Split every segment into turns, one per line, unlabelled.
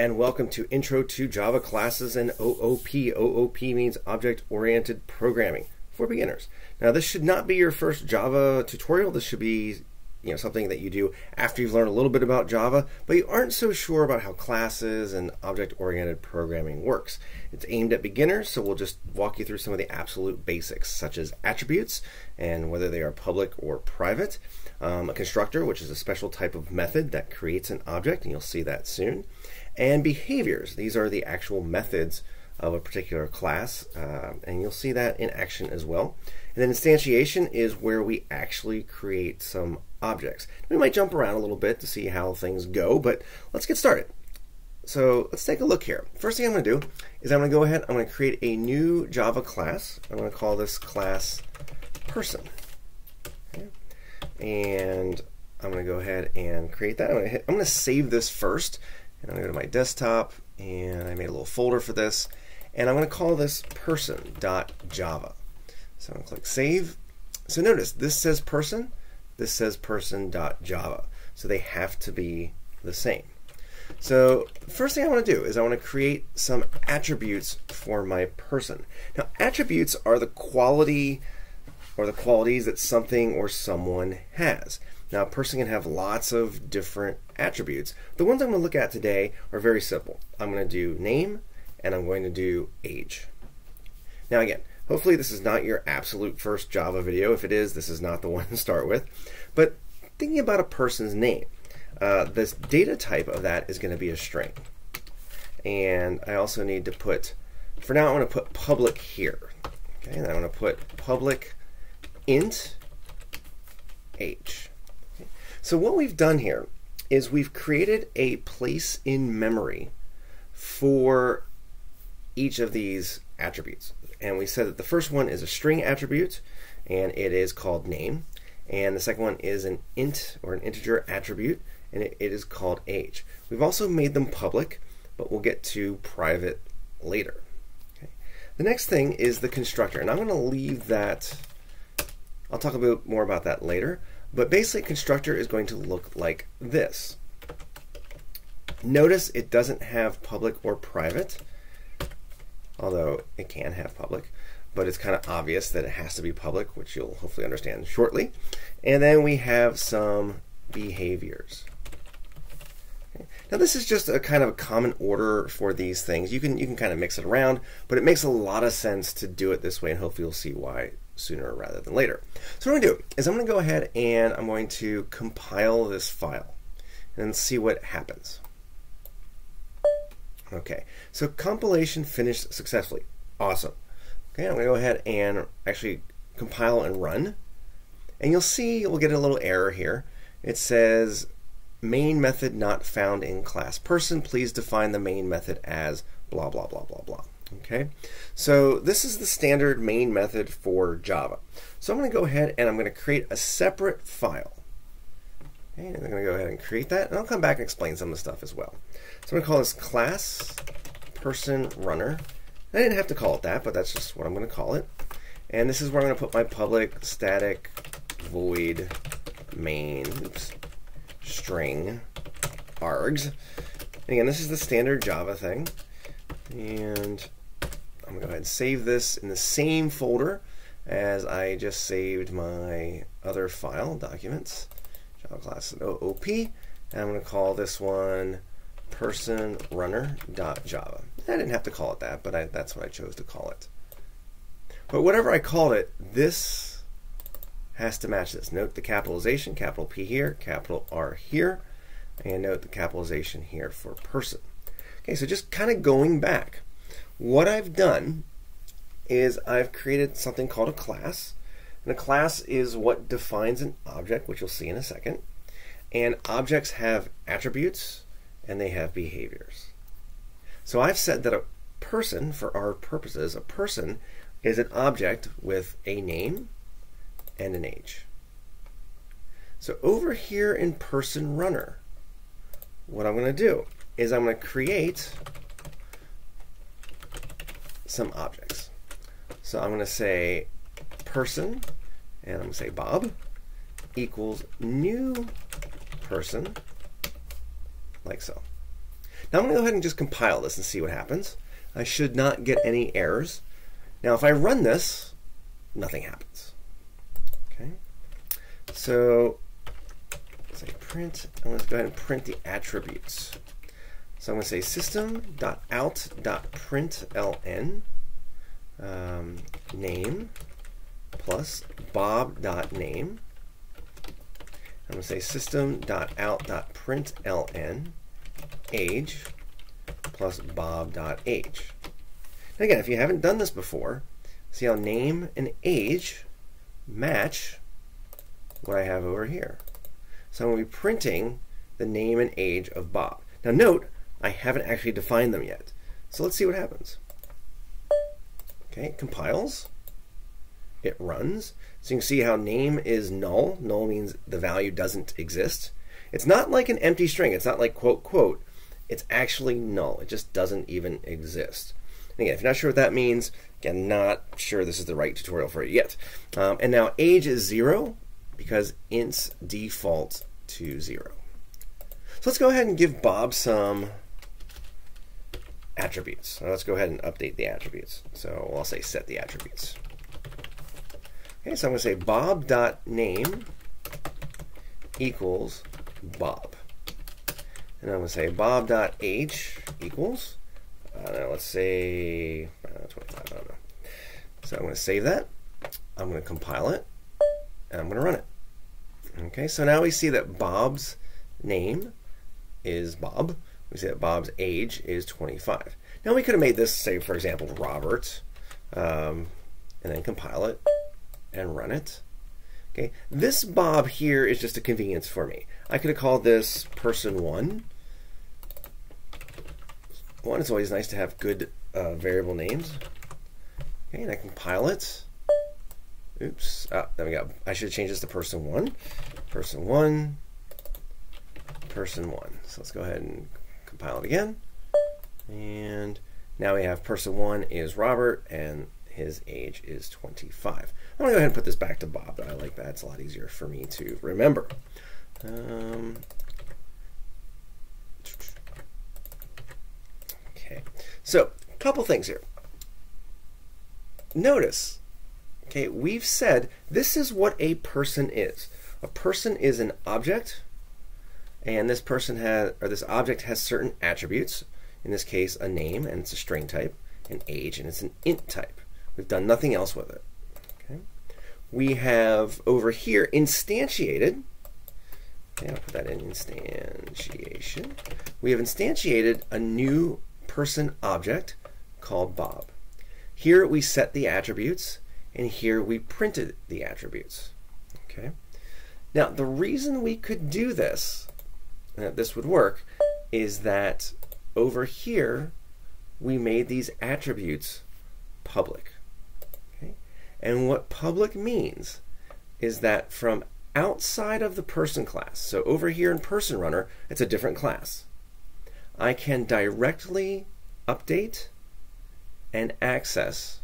and welcome to Intro to Java Classes and OOP. OOP means Object Oriented Programming for beginners. Now, this should not be your first Java tutorial. This should be you know something that you do after you've learned a little bit about Java, but you aren't so sure about how classes and object-oriented programming works. It's aimed at beginners, so we'll just walk you through some of the absolute basics, such as attributes and whether they are public or private, um, a constructor, which is a special type of method that creates an object, and you'll see that soon, and behaviors. These are the actual methods of a particular class, uh, and you'll see that in action as well. And then instantiation is where we actually create some objects. We might jump around a little bit to see how things go, but let's get started. So let's take a look here. First thing I'm going to do is I'm going to go ahead, I'm going to create a new Java class. I'm going to call this class person. Okay. And I'm going to go ahead and create that. I'm going, to hit, I'm going to save this first. And I'm going to go to my desktop, and I made a little folder for this. And I'm going to call this person.java. So I'm going to click save. So notice this says person, this says person.java. So they have to be the same. So first thing I want to do is I want to create some attributes for my person. Now attributes are the quality or the qualities that something or someone has. Now a person can have lots of different attributes. The ones I'm going to look at today are very simple. I'm going to do name and I'm going to do age. Now again, Hopefully this is not your absolute first Java video. If it is, this is not the one to start with. But thinking about a person's name, uh, this data type of that is going to be a string. And I also need to put, for now I want to put public here. Okay, and I want to put public int age. So what we've done here is we've created a place in memory for each of these attributes and we said that the first one is a string attribute and it is called name and the second one is an int or an integer attribute and it, it is called age. We've also made them public but we'll get to private later. Okay. The next thing is the constructor and I'm going to leave that I'll talk a bit more about that later but basically constructor is going to look like this. Notice it doesn't have public or private although it can have public. But it's kind of obvious that it has to be public, which you'll hopefully understand shortly. And then we have some behaviors. Now this is just a kind of a common order for these things. You can you can kind of mix it around, but it makes a lot of sense to do it this way, and hopefully you'll see why sooner rather than later. So what I'm going to do is I'm going to go ahead and I'm going to compile this file and see what happens. Okay, so compilation finished successfully. Awesome. Okay, I'm going to go ahead and actually compile and run. And you'll see we'll get a little error here. It says main method not found in class person. Please define the main method as blah, blah, blah, blah, blah. Okay, so this is the standard main method for Java. So I'm going to go ahead and I'm going to create a separate file. Okay, and I'm going to go ahead and create that, and I'll come back and explain some of the stuff as well. So I'm going to call this class person runner. I didn't have to call it that, but that's just what I'm going to call it. And this is where I'm going to put my public static void main oops, string args. And again, this is the standard Java thing. And I'm going to go ahead and save this in the same folder as I just saved my other file, documents, Java class OOP. And I'm going to call this one person runner.java. I didn't have to call it that, but I, that's what I chose to call it. But whatever I called it, this has to match this. Note the capitalization, capital P here, capital R here, and note the capitalization here for person. Okay, so just kind of going back, what I've done is I've created something called a class. And a class is what defines an object, which you'll see in a second. And objects have attributes, and they have behaviors. So I've said that a person, for our purposes, a person is an object with a name and an age. So over here in person runner, what I'm going to do is I'm going to create some objects. So I'm going to say person, and I'm going to say Bob equals new person like so. Now I'm going to go ahead and just compile this and see what happens. I should not get any errors. Now if I run this, nothing happens. Okay, so let's say print, I'm going to go ahead and print the attributes. So I'm going to say system.out.println um, name plus bob.name. I'm going to say system.out.println age plus bob.age. And again, if you haven't done this before, see how name and age match what I have over here. So I'm going to be printing the name and age of Bob. Now note, I haven't actually defined them yet. So let's see what happens. Okay, it compiles. It runs. So you can see how name is null. Null means the value doesn't exist. It's not like an empty string. It's not like quote, quote. It's actually null. It just doesn't even exist. And again, if you're not sure what that means, again, not sure this is the right tutorial for it yet. Um, and now age is zero because ints default to zero. So let's go ahead and give Bob some attributes. So let's go ahead and update the attributes. So I'll say set the attributes. Okay, so I'm going to say bob.name equals bob. And I'm going to say bob.age equals, uh, now let's say uh, 25, I don't know. So I'm going to save that. I'm going to compile it, and I'm going to run it. Okay, so now we see that Bob's name is Bob. We see that Bob's age is 25. Now we could have made this, say, for example, Robert, um, and then compile it and run it. Okay, this Bob here is just a convenience for me. I could have called this person one. One, it's always nice to have good uh, variable names. Okay, and I compile it. Oops, ah, there we go. I should have changed this to person one. Person one, person one. So let's go ahead and compile it again. And now we have person one is Robert and his age is 25. I'm to go ahead and put this back to Bob. I like that. It's a lot easier for me to remember. Um, okay, so a couple things here. Notice, okay, we've said this is what a person is. A person is an object, and this person has, or this object has certain attributes. In this case, a name, and it's a string type, an age, and it's an int type. We've done nothing else with it. Okay. We have over here instantiated. Okay, I'll put that in instantiation. We have instantiated a new person object called Bob. Here we set the attributes, and here we printed the attributes. Okay. Now the reason we could do this, that this would work, is that over here we made these attributes public. And what public means is that from outside of the person class, so over here in person runner, it's a different class. I can directly update and access.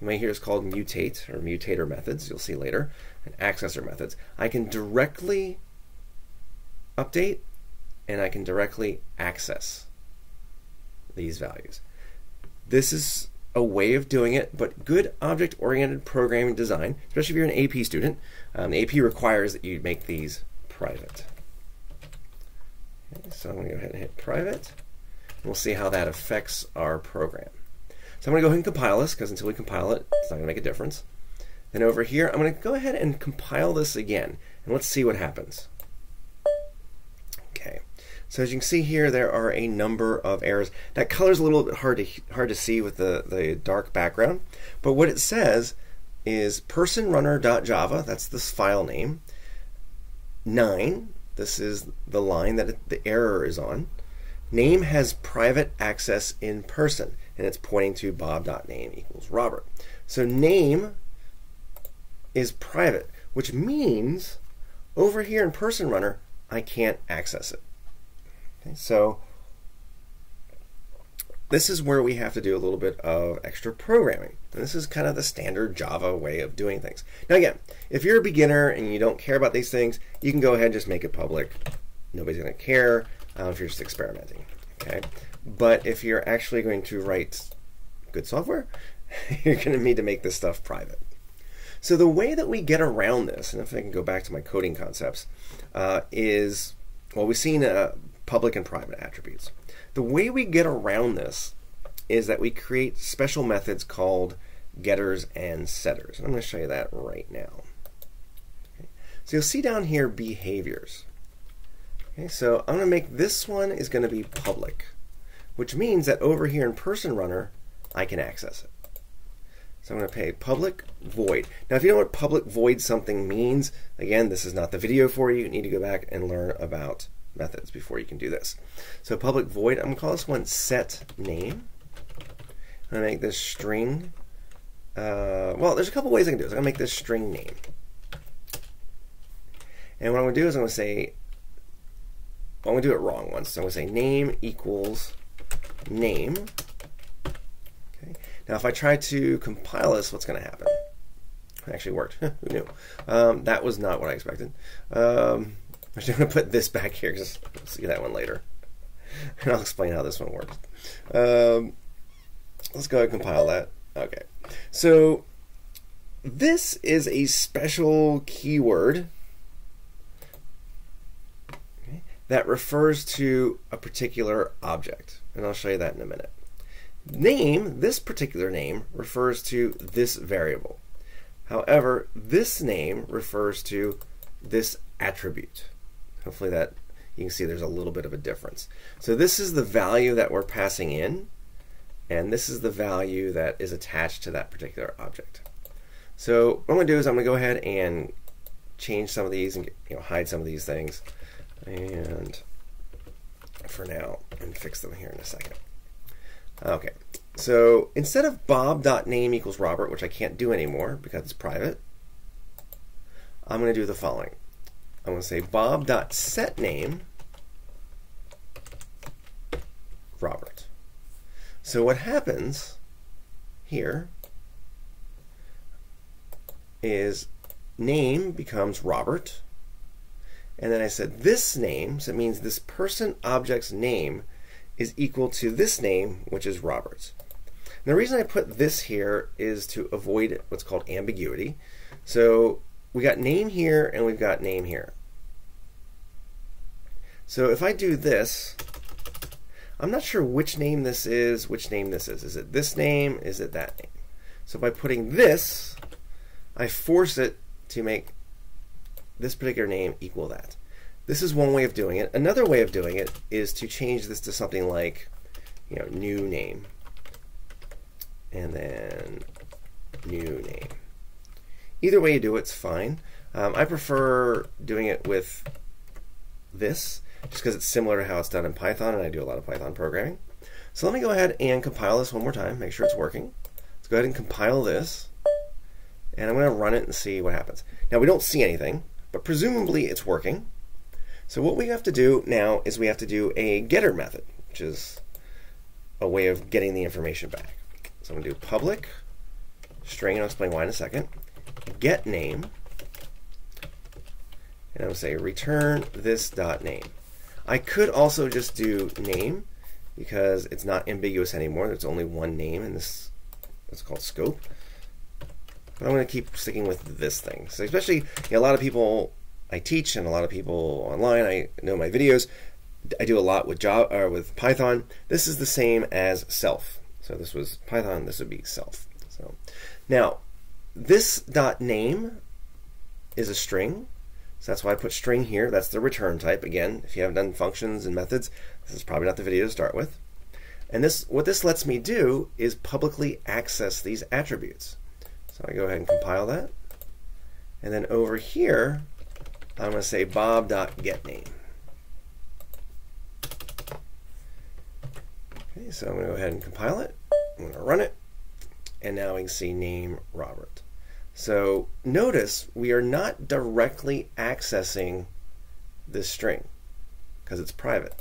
You may hear it's called mutate or mutator methods, you'll see later, and accessor methods. I can directly update and I can directly access these values. This is a way of doing it, but good object oriented programming design, especially if you're an AP student, um, AP requires that you make these private. Okay, so I'm going to go ahead and hit private. And we'll see how that affects our program. So I'm going to go ahead and compile this because until we compile it, it's not going to make a difference. Then over here, I'm going to go ahead and compile this again, and let's see what happens. So as you can see here, there are a number of errors. That color is a little bit hard to hard to see with the, the dark background, but what it says is personrunner.java, that's this file name, 9, this is the line that the error is on. Name has private access in person, and it's pointing to bob.name equals Robert. So name is private, which means over here in person runner, I can't access it. Okay, so this is where we have to do a little bit of extra programming. And this is kind of the standard Java way of doing things. Now again, if you're a beginner and you don't care about these things, you can go ahead and just make it public. Nobody's going to care uh, if you're just experimenting. Okay, but if you're actually going to write good software, you're going to need to make this stuff private. So the way that we get around this, and if I can go back to my coding concepts, uh, is well, we've seen uh, public and private attributes. The way we get around this is that we create special methods called getters and setters. And I'm going to show you that right now. Okay. So you'll see down here behaviors. Okay, so I'm going to make this one is going to be public, which means that over here in person runner, I can access it. So I'm going to pay public void. Now, if you don't know what public void something means, again, this is not the video for you. You need to go back and learn about methods before you can do this. So public void, I'm to call this one set name. I'm to make this string. Uh, well, there's a couple ways I can do this. I'm to make this string name. And what I'm to do is I'm to say, well, I'm to do it wrong once. So I'm to say name equals name. Okay. Now, if I try to compile this, what's going to happen? It actually worked. Who knew? Um, that was not what I expected. Um, I'm just going to put this back here because we'll see that one later. And I'll explain how this one works. Um, let's go ahead and compile that. Okay. So this is a special keyword okay, that refers to a particular object. And I'll show you that in a minute. Name, this particular name, refers to this variable. However, this name refers to this attribute. Hopefully that you can see there's a little bit of a difference. So this is the value that we're passing in, and this is the value that is attached to that particular object. So what I'm going to do is I'm going to go ahead and change some of these and you know hide some of these things, and for now, and fix them here in a second. Okay, so instead of bob.name equals Robert, which I can't do anymore because it's private, I'm going to do the following. I'm going to say bob.setName Robert. So what happens here is name becomes Robert. And then I said this name, so it means this person object's name is equal to this name, which is Robert's. And the reason I put this here is to avoid what's called ambiguity. So we got name here and we've got name here. So if I do this, I'm not sure which name this is, which name this is. Is it this name? Is it that name? So by putting this, I force it to make this particular name equal that. This is one way of doing it. Another way of doing it is to change this to something like, you know, new name. And then new name. Either way you do it's fine. Um, I prefer doing it with this, just because it's similar to how it's done in Python, and I do a lot of Python programming. So let me go ahead and compile this one more time, make sure it's working. Let's go ahead and compile this, and I'm going to run it and see what happens. Now we don't see anything, but presumably it's working. So what we have to do now is we have to do a getter method, which is a way of getting the information back. So I'm going to do public string, and I'll explain why in a second get name, and I'm say return this dot name. I could also just do name because it's not ambiguous anymore. There's only one name in this. It's called scope. But I'm going to keep sticking with this thing. So especially you know, a lot of people I teach and a lot of people online. I know my videos. I do a lot with Java or with Python. This is the same as self. So this was Python. This would be self. So now this dot name is a string. So that's why I put string here. That's the return type. Again, if you haven't done functions and methods, this is probably not the video to start with. And this, what this lets me do is publicly access these attributes. So I go ahead and compile that. And then over here, I'm going to say bob.getName. Okay, so I'm going to go ahead and compile it. I'm going to run it. And now we can see name Robert. So notice we are not directly accessing this string because it's private.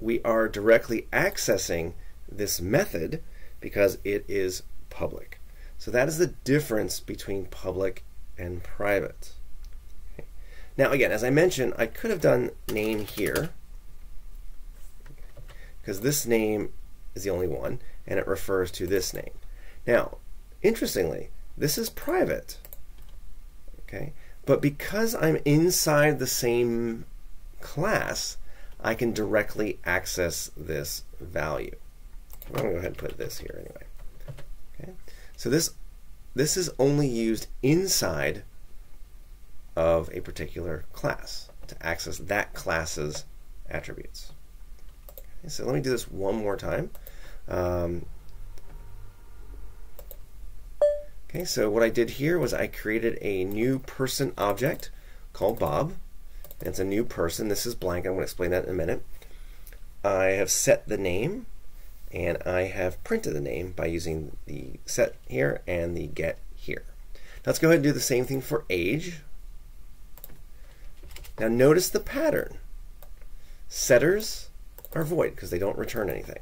We are directly accessing this method because it is public. So that is the difference between public and private. Okay. Now again, as I mentioned, I could have done name here. because this name is the only one, and it refers to this name. Now, interestingly, this is private. Okay, but because I'm inside the same class, I can directly access this value. I'm going to go ahead and put this here anyway. Okay, so this this is only used inside of a particular class to access that class's attributes. Okay, so let me do this one more time. Um, okay, so what I did here was I created a new person object called Bob. And it's a new person. This is blank. I'm going to explain that in a minute. I have set the name and I have printed the name by using the set here and the get here. let's go ahead and do the same thing for age. Now notice the pattern. Setters are void because they don't return anything.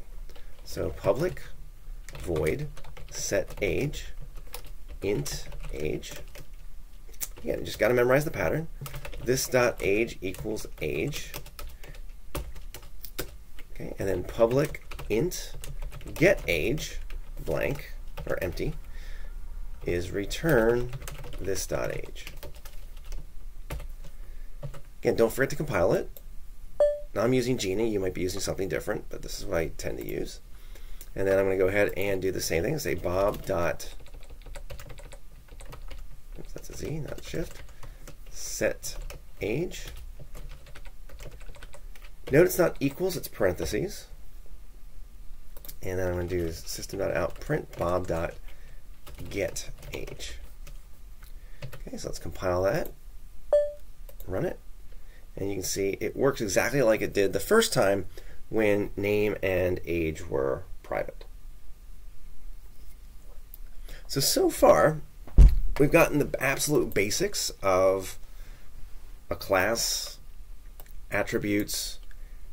So public void set age int age. Again, you just got to memorize the pattern. This dot age equals age. Okay, and then public int get age blank or empty is return this dot age. Again, don't forget to compile it. Now I'm using Geany. You might be using something different, but this is what I tend to use. And then I'm going to go ahead and do the same thing. Say bob dot. Not shift. Set age. Note it's not equals, it's parentheses. And then I'm going to do system.out print bob.get age. Okay, so let's compile that, run it, and you can see it works exactly like it did the first time when name and age were private. So, so far, we've gotten the absolute basics of a class, attributes,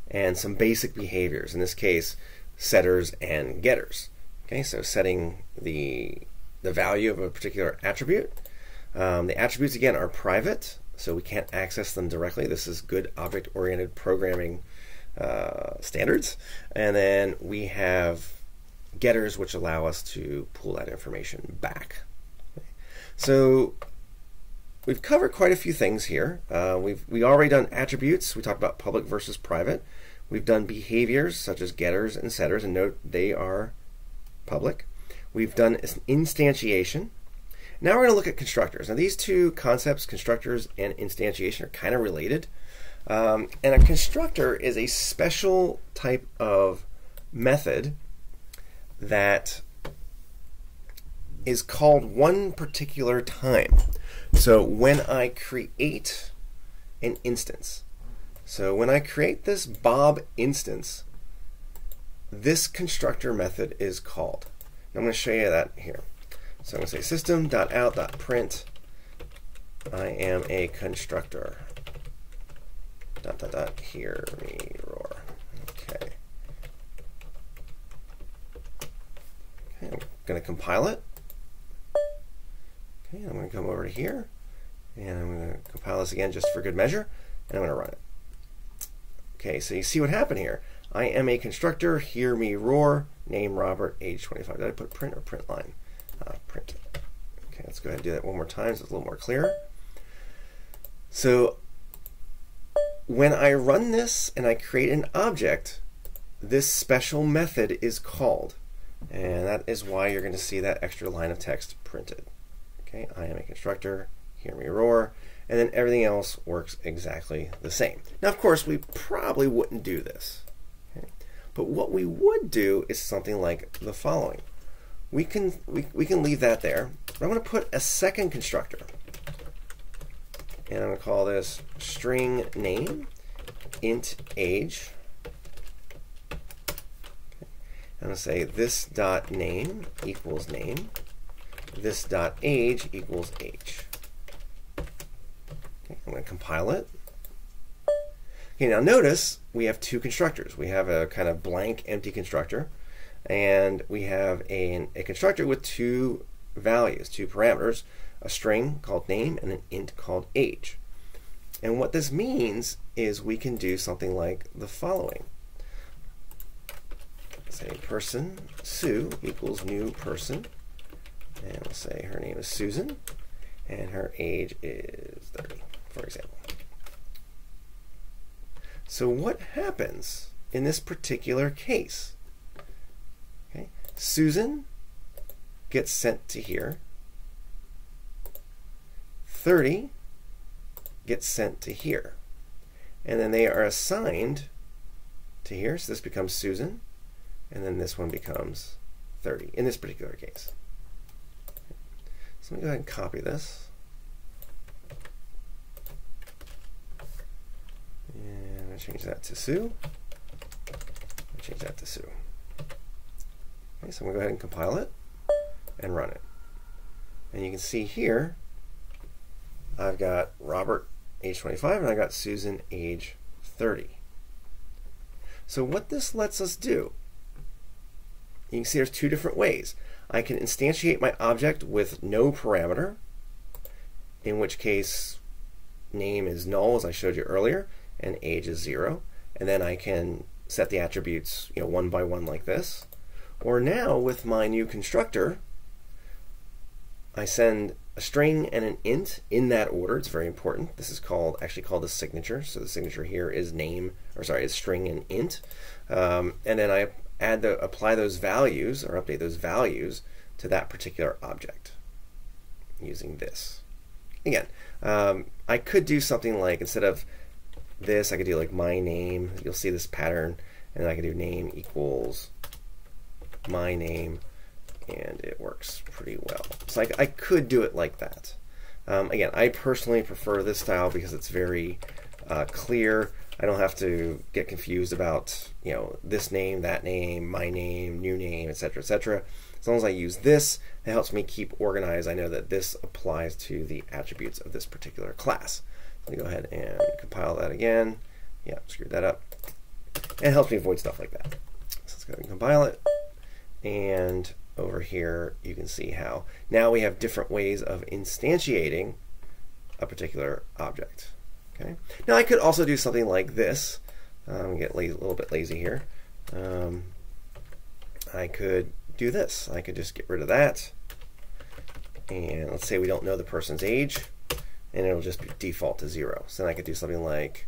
and some basic behaviors. In this case, setters and getters. Okay, so setting the the value of a particular attribute. Um, the attributes again are private, so we can't access them directly. This is good object-oriented programming uh, standards. And then we have getters, which allow us to pull that information back. So we've covered quite a few things here. Uh, we've we already done attributes. We talked about public versus private. We've done behaviors such as getters and setters, and note they are public. We've done instantiation. Now we're going to look at constructors. Now these two concepts, constructors and instantiation, are kind of related. Um, and a constructor is a special type of method that is called one particular time. So when I create an instance, so when I create this Bob instance, this constructor method is called. I'm going to show you that here. So I'm going to say system.out.print I am a constructor. Dot dot dot hear me roar. Okay. Okay, I'm going to compile it. Okay, I'm going to come over to here and I'm going to compile this again just for good measure and I'm going to run it. Okay, so you see what happened here. I am a constructor, hear me roar, name Robert, age 25. Did I put print or print line? Uh, print. Okay, let's go ahead and do that one more time so it's a little more clear. So when I run this and I create an object, this special method is called. And that is why you're going to see that extra line of text printed. Okay, I am a constructor, hear me roar and then everything else works exactly the same. Now, of course, we probably wouldn't do this. Okay? But what we would do is something like the following. We can, we, we can leave that there. But I'm going to put a second constructor. And I'm going to call this string name int age. I'm going to say this dot name equals name. This dot age equals age. I'm going to compile it. Okay, now notice we have two constructors. We have a kind of blank empty constructor and we have a, a constructor with two values, two parameters, a string called name and an int called age. And what this means is we can do something like the following. say person Sue equals new person, and we'll say her name is Susan, and her age is 30, for example. So what happens in this particular case? Okay, Susan gets sent to here. 30 gets sent to here. And then they are assigned to here. So this becomes Susan. And then this one becomes 30 in this particular case. So let me go ahead and copy this. And to change that to Sue. change that to Sue. Okay, so I'm going to go ahead and compile it and run it. And you can see here, I've got Robert, age 25, and I got Susan, age 30. So what this lets us do, you can see there's two different ways. I can instantiate my object with no parameter, in which case name is null, as I showed you earlier, and age is zero. And then I can set the attributes you know, one by one like this. Or now with my new constructor, I send a string and an int in that order. It's very important. This is called actually called the signature. So the signature here is name, or sorry, is string and int. Um, and then I add the apply those values or update those values to that particular object using this. Again, um, I could do something like instead of this, I could do like my name. You'll see this pattern, and I could do name equals my name and it works pretty well. So I, I could do it like that. Um, again, I personally prefer this style because it's very uh, clear. I don't have to get confused about you know this name, that name, my name, new name, etc., etc. As long as I use this, it helps me keep organized. I know that this applies to the attributes of this particular class. Let me go ahead and compile that again. Yeah, screwed that up. It helps me avoid stuff like that. So let's go ahead and compile it. And over here, you can see how now we have different ways of instantiating a particular object. Okay. Now I could also do something like this. Um, get a little bit lazy here. Um, I could do this. I could just get rid of that. And let's say we don't know the person's age, and it'll just default to zero. So then I could do something like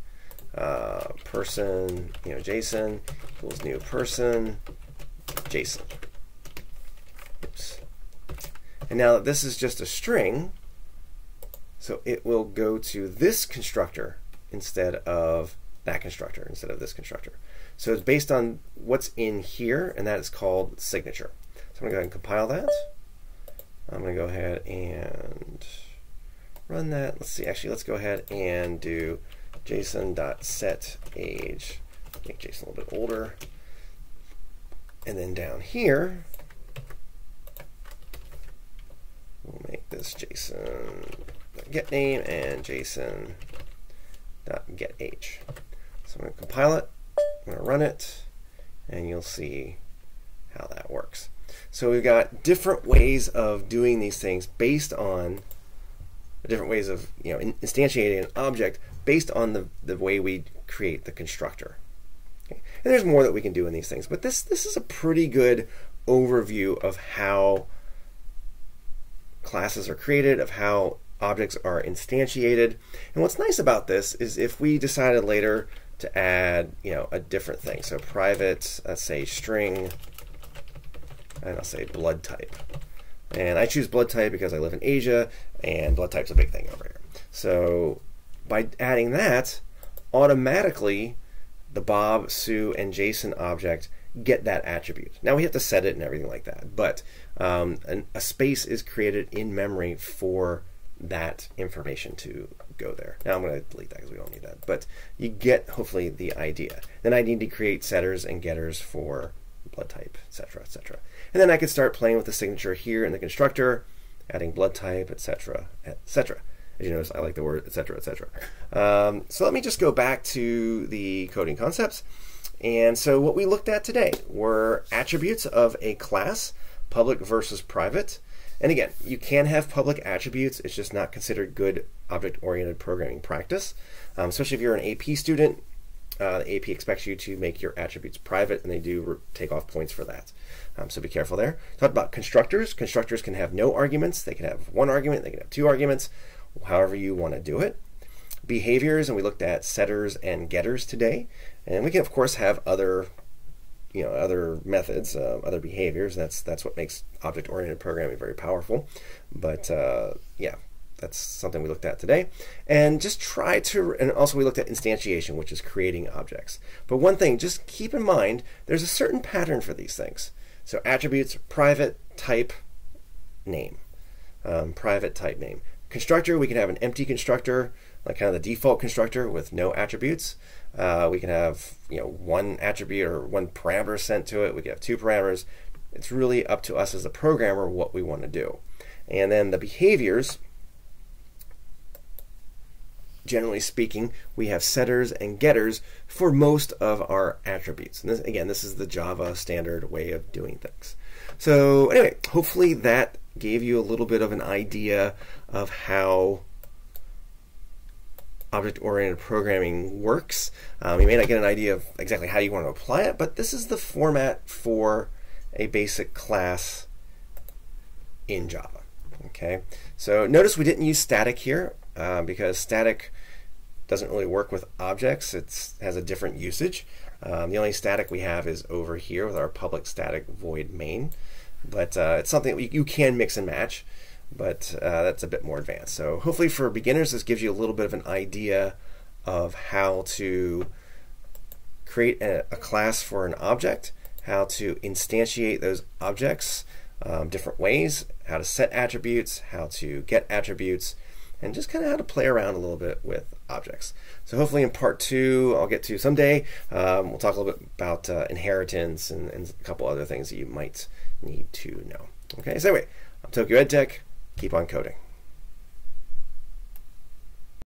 uh, person, you know, Jason equals new person, Jason. Oops. And now that this is just a string, so it will go to this constructor instead of that constructor, instead of this constructor. So it's based on what's in here, and that is called signature. So I'm going to go ahead and compile that. I'm going to go ahead and run that. Let's see, actually, let's go ahead and do jason.set age, make Jason a little bit older. And then down here, We'll make this Jason get name and Jason get age. So I'm going to compile it, I'm going to run it, and you'll see how that works. So we've got different ways of doing these things based on different ways of you know instantiating an object based on the, the way we create the constructor. Okay. And there's more that we can do in these things, but this this is a pretty good overview of how classes are created, of how objects are instantiated. And what's nice about this is if we decided later to add, you know, a different thing. So private, let's say string, and I'll say blood type. And I choose blood type because I live in Asia, and blood type's a big thing over here. So by adding that, automatically the Bob, Sue, and Jason object get that attribute. Now we have to set it and everything like that, but um, an, a space is created in memory for that information to go there. Now I'm going to delete that because we don't need that, but you get hopefully the idea. Then I need to create setters and getters for blood type, etc., etc. And then I could start playing with the signature here in the constructor, adding blood type, etc., etc. As you notice, I like the word etc., etc. Um, so let me just go back to the coding concepts. And so what we looked at today were attributes of a class, public versus private. And again, you can have public attributes, it's just not considered good object oriented programming practice, um, especially if you're an AP student. uh, the AP expects you to make your attributes private, and they do take off points for that. Um, so be careful there. Talk about constructors. Constructors can have no arguments. They can have one argument. They can have two arguments, however you want to do it. Behaviors, and we looked at setters and getters today. And we can, of course, have other you know other methods, uh, other behaviors. That's that's what makes object-oriented programming very powerful. But uh, yeah, that's something we looked at today. And just try to, and also we looked at instantiation, which is creating objects. But one thing, just keep in mind, there's a certain pattern for these things. So attributes, private, type, name. Um, private, type, name. Constructor, we can have an empty constructor, like kind of the default constructor with no attributes. Uh, we can have you know one attribute or one parameter sent to it. We can have two parameters. It's really up to us as a programmer what we want to do. And then the behaviors, generally speaking, we have setters and getters for most of our attributes. And this, again, this is the Java standard way of doing things. So anyway, hopefully that gave you a little bit of an idea of how object-oriented programming works. Um, you may not get an idea of exactly how you want to apply it, but this is the format for a basic class in Java. Okay, so notice we didn't use static here uh, because static doesn't really work with objects. It has a different usage. Um, the only static we have is over here with our public static void main, but uh, it's something you can mix and match but uh, that's a bit more advanced. So hopefully for beginners, this gives you a little bit of an idea of how to create a, a class for an object, how to instantiate those objects um, different ways, how to set attributes, how to get attributes, and just kind of how to play around a little bit with objects. So hopefully in part two, I'll get to someday, um, we'll talk a little bit about uh, inheritance and, and, a couple other things that you might need to know. Okay, so anyway, I'm Tokyo EdTech keep on coding.